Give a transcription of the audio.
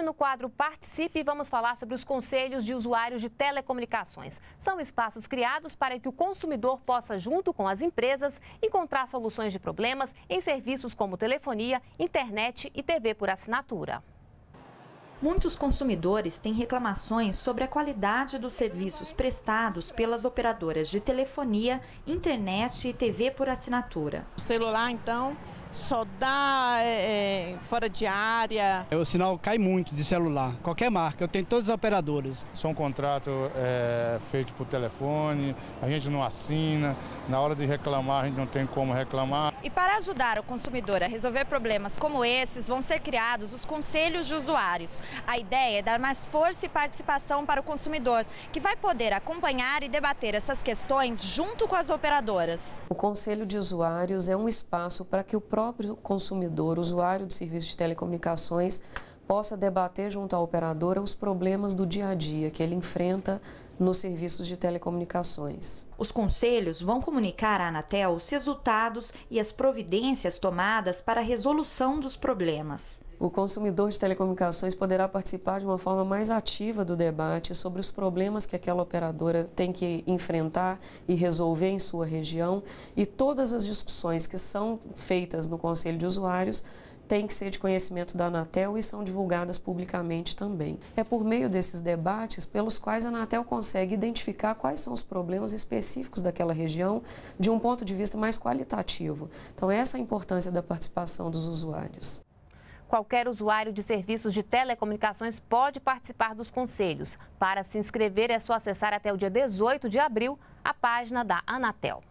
Hoje, no quadro Participe, vamos falar sobre os conselhos de usuários de telecomunicações. São espaços criados para que o consumidor possa, junto com as empresas, encontrar soluções de problemas em serviços como telefonia, internet e TV por assinatura. Muitos consumidores têm reclamações sobre a qualidade dos serviços prestados pelas operadoras de telefonia, internet e TV por assinatura. O celular, então, só dá é, é, fora de área. O sinal cai muito de celular, qualquer marca, eu tenho todas as operadoras. São um contrato é, feito por telefone, a gente não assina, na hora de reclamar a gente não tem como reclamar. E para ajudar o consumidor a resolver problemas como esses, vão ser criados os conselhos de usuários. A ideia é dar mais força e participação para o consumidor, que vai poder acompanhar e debater essas questões junto com as operadoras. O conselho de usuários é um espaço para que o próprio consumidor, usuário de serviços de telecomunicações, possa debater junto à operadora os problemas do dia a dia que ele enfrenta nos serviços de telecomunicações. Os conselhos vão comunicar à Anatel os resultados e as providências tomadas para a resolução dos problemas. O consumidor de telecomunicações poderá participar de uma forma mais ativa do debate sobre os problemas que aquela operadora tem que enfrentar e resolver em sua região e todas as discussões que são feitas no Conselho de Usuários têm que ser de conhecimento da Anatel e são divulgadas publicamente também. É por meio desses debates pelos quais a Anatel consegue identificar quais são os problemas específicos daquela região de um ponto de vista mais qualitativo. Então, essa é a importância da participação dos usuários. Qualquer usuário de serviços de telecomunicações pode participar dos conselhos. Para se inscrever, é só acessar até o dia 18 de abril a página da Anatel.